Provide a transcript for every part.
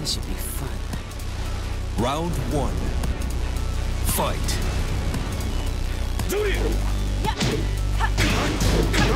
This should be fun. Round one. Fight. KO.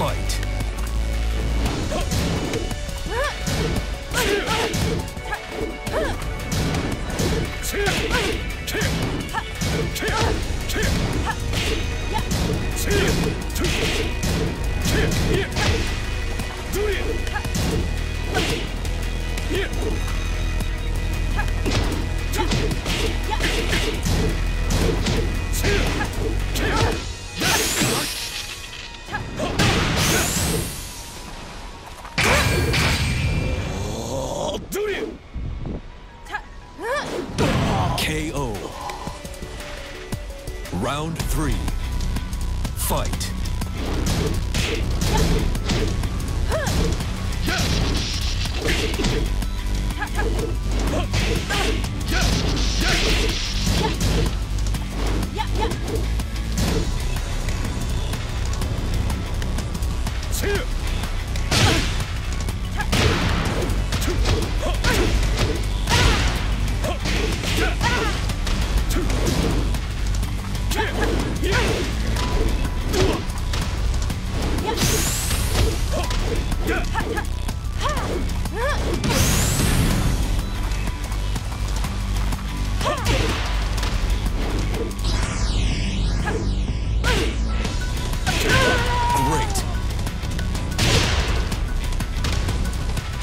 Fight. do it! KO. Round three. Fight. Two.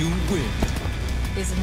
you win. Isn't